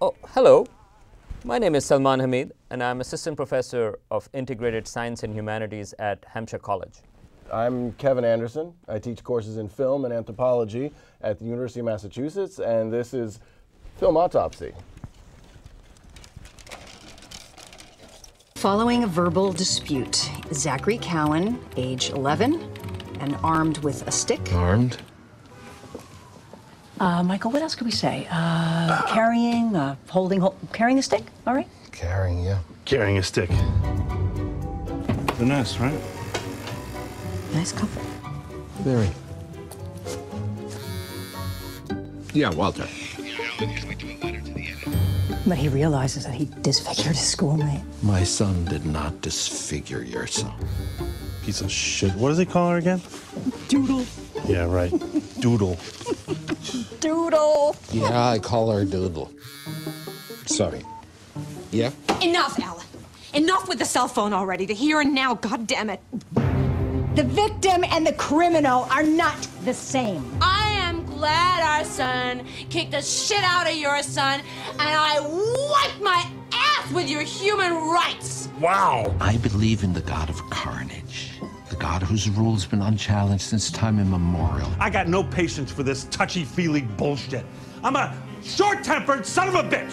Oh, hello. My name is Salman Hameed, and I'm Assistant Professor of Integrated Science and Humanities at Hampshire College. I'm Kevin Anderson. I teach courses in film and anthropology at the University of Massachusetts, and this is Film Autopsy. Following a verbal dispute, Zachary Cowan, age 11, and armed with a stick. Armed? Uh, Michael, what else could we say? Uh, carrying, uh, holding, hol- carrying a stick. All right. Carrying, yeah. Carrying a stick. The nice, right? Nice comfort. Very. Yeah, Walter. But he realizes that he disfigured his schoolmate. My son did not disfigure your son. Piece of shit. What does he call her again? Doodle. Yeah, right. Doodle. Doodle. Yeah, I call her Doodle. Sorry. Yeah? Enough, Alan. Enough with the cell phone already. The here and now, God damn it. The victim and the criminal are not the same. I am son kicked the shit out of your son, and I wipe my ass with your human rights. Wow. I believe in the god of carnage. The god whose rule has been unchallenged since time immemorial. I got no patience for this touchy-feely bullshit. I'm a short-tempered son of a bitch.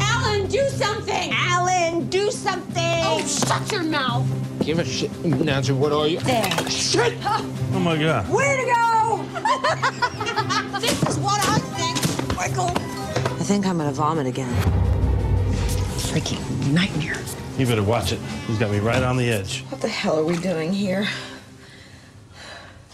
Alan, do something. Alan, do something. Oh, shut your mouth. Give a shit. Nancy, what are you? there. Shit. Oh my god. Where to go! this is what I think, Michael. I think I'm gonna vomit again. Freaking nightmare. You better watch it. He's got me right on the edge. What the hell are we doing here?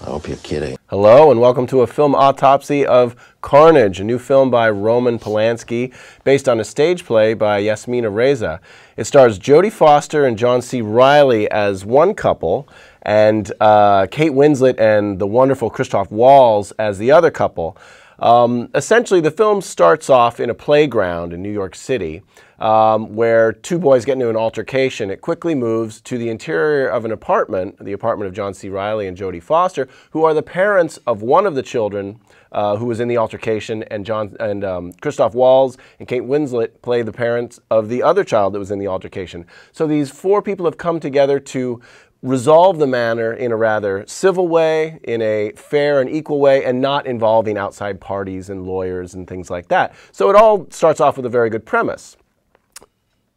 I hope you're kidding. Hello, and welcome to a film autopsy of Carnage, a new film by Roman Polanski, based on a stage play by Yasmina Reza. It stars Jodie Foster and John C. Reilly as one couple, and uh, Kate Winslet and the wonderful Christoph Waltz as the other couple. Um, essentially, the film starts off in a playground in New York City um, where two boys get into an altercation. It quickly moves to the interior of an apartment, the apartment of John C. Reilly and Jodie Foster, who are the parents of one of the children uh, who was in the altercation, and John and um, Christoph Waltz and Kate Winslet play the parents of the other child that was in the altercation. So these four people have come together to resolve the matter in a rather civil way, in a fair and equal way, and not involving outside parties and lawyers and things like that. So it all starts off with a very good premise.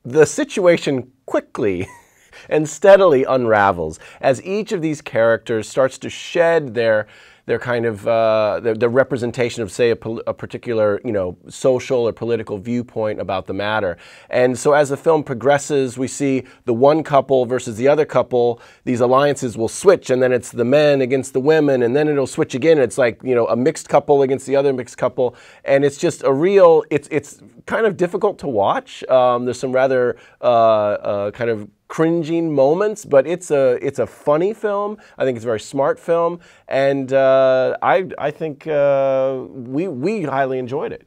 The situation quickly and steadily unravels as each of these characters starts to shed their their kind of uh, their representation of, say, a, a particular you know social or political viewpoint about the matter. And so, as the film progresses, we see the one couple versus the other couple. These alliances will switch, and then it's the men against the women, and then it'll switch again. It's like you know a mixed couple against the other mixed couple, and it's just a real. It's it's kind of difficult to watch. Um, there's some rather uh, uh, kind of cringing moments, but it's a it's a funny film. I think it's a very smart film, and uh, I I think uh, we we highly enjoyed it.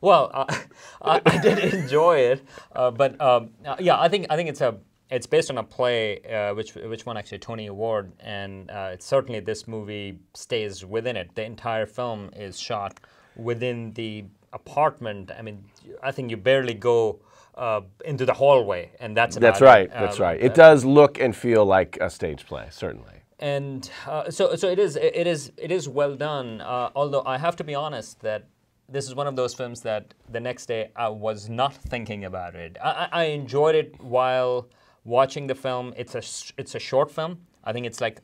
Well, uh, I, I did enjoy it, uh, but um, uh, yeah, I think I think it's a it's based on a play uh, which which won actually Tony Award, and certainly this movie stays within it. The entire film is shot within the apartment. I mean, I think you barely go. Uh, into the hallway, and that's about That's right. It. That's Um, right. It does look and feel like a stage play, certainly. and uh, so so it is it is it is well done. Uh, although I have to be honest that this is one of those films that the next day I was not thinking about it. I, I enjoyed it while watching the film. It's a it's a short film. I think it's like uh,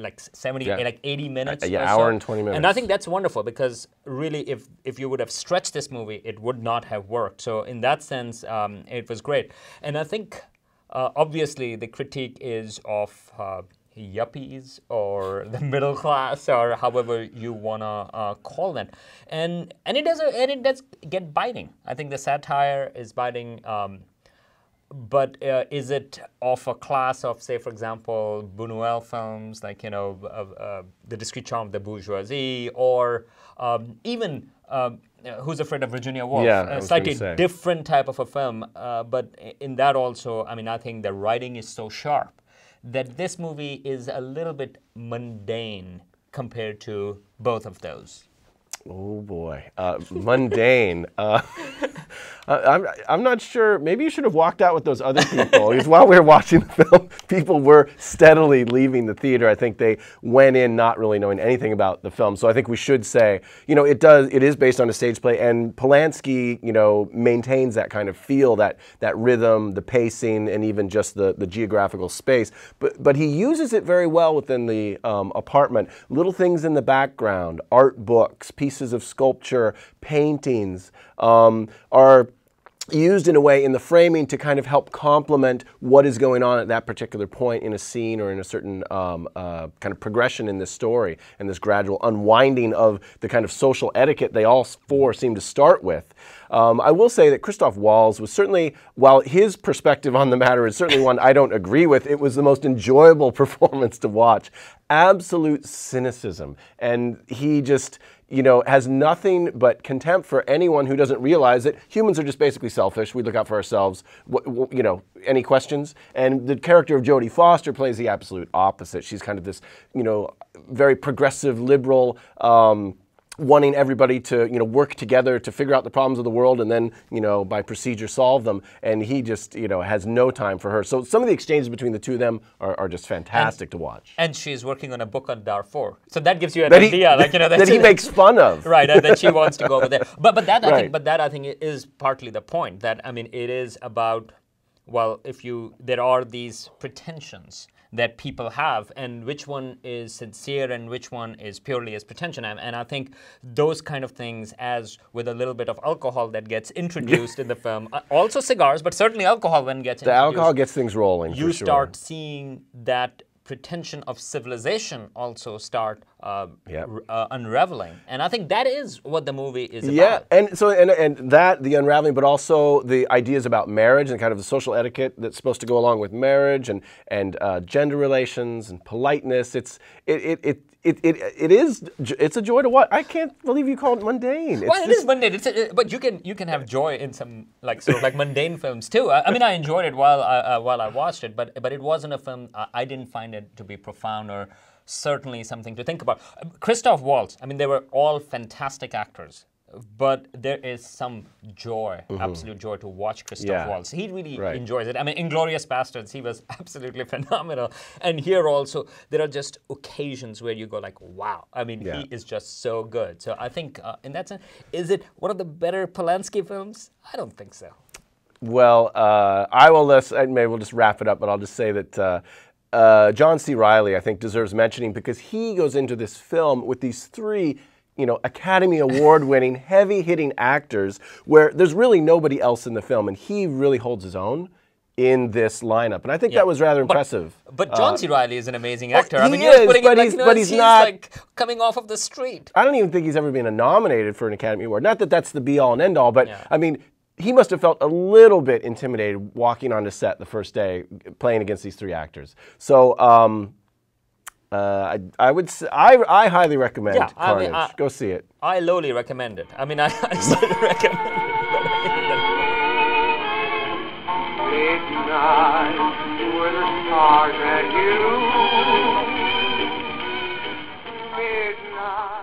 like 70 Yeah. like 80 minutes Uh, yeah, hour so. and 20 minutes. and i think that's wonderful because really if if you would have stretched this movie it would not have worked so in that sense um, it was great and i think uh, obviously the critique is of uh, yuppies or the middle class or however you want to uh, call them and and it does a, and it does get biting i think the satire is biting um, but uh, is it of a class of, say, for example, Buñuel films like you know uh, uh, The Discreet Charm of the Bourgeoisie, or um, even um, uh, Who's Afraid of Virginia Woolf? Yeah, I a slightly different type of a film, uh, but in that also, I mean, I think the writing is so sharp that this movie is a little bit mundane compared to both of those. Oh boy, uh, mundane. Uh, I- I'm, I'm not sure. Maybe you should have walked out with those other people. because while we were watching the film, people were steadily leaving the theater. I think they went in not really knowing anything about the film. So I think we should say, you know, it does. It is based on a stage play, and Polanski, you know, maintains that kind of feel, that that rhythm, the pacing, and even just the the geographical space. But but he uses it very well within the um, apartment. Little things in the background, art books, pieces of sculpture, paintings um, are used in a way in the framing to kind of help complement what is going on at that particular point in a scene or in a certain um, uh, kind of progression in this story and this gradual unwinding of the kind of social etiquette they all four seem to start with. Um, I will say that Christoph Waltz was certainly, while his perspective on the matter is certainly one I don't agree with, it was the most enjoyable performance to watch. Absolute cynicism. And he just, you know, has nothing but contempt for anyone who doesn't realize that humans are just basically selfish. We look out for ourselves. Wh- wh- you know, any questions? And the character of Jodie Foster plays the absolute opposite. She's kind of this, you know, very progressive, liberal. Um, wanting everybody to you know work together to figure out the problems of the world and then you know by procedure solve them. And he just you know has no time for her. So some of the exchanges between the two of them are, are just fantastic to watch. And she's working on a book on Darfur, so that gives you an that he, idea, like you know, that he makes fun of. Right and that she wants to go over there. But but that i Right. think but that i think is partly the point that i mean it is about well if you there are these pretensions that people have and which one is sincere and which one is purely as pretension and, and i think those kind of things as with a little bit of alcohol that gets introduced in the film uh, also cigars but certainly alcohol when gets the introduced alcohol gets things rolling you for sure. start seeing that pretension of civilization also start uh, Yep. r- uh, unraveling and i think that is what the movie is about. Yeah, and so and, and that the unraveling, but also the ideas about marriage and kind of the social etiquette that's supposed to go along with marriage and and uh, gender relations and politeness. It's it it. it it, it, it is it's a joy to watch. I can't believe you call it mundane. It's well, it just- is mundane. It's a, but you can you can have joy in some like sort of like mundane films too. I, I mean, I enjoyed it while I, uh, while I watched it, but but it wasn't a film. I, I didn't find it to be profound or certainly something to think about. Uh, Christoph Waltz. I mean, they were all fantastic actors. But there is some joy, absolute joy to watch Christoph Mm-hmm. Yeah. Waltz. He really Right. enjoys it. I mean, Inglourious Basterds, he was absolutely phenomenal. And here also, there are just occasions where you go like, wow. I mean, Yeah. he is just so good. So I think uh, in that sense, is it one of the better Polanski films? I don't think so. Well, uh, I will. List, maybe we'll just wrap it up, but I'll just say that uh, uh, John C. Reilly, I think, deserves mentioning because he goes into this film with these three, you know, Academy Award-winning, heavy-hitting actors, where there's really nobody else in the film, and he really holds his own in this lineup, and I think that was rather impressive. But John C. Reilly is an amazing actor. I mean, you're is, putting but him like, he's- you know, but he's he's not- like coming off of the street. I don't even think he's ever been nominated for an Academy Award. Not that that's the be all and end all, but Yeah. I mean, he must have felt a little bit intimidated walking onto set the first day playing against these three actors. So um, uh, I, I would I, I highly recommend yeah, Carnage. I mean, I, Go see it. I lowly recommend it. I mean, I, I sort recommend it. Midnight,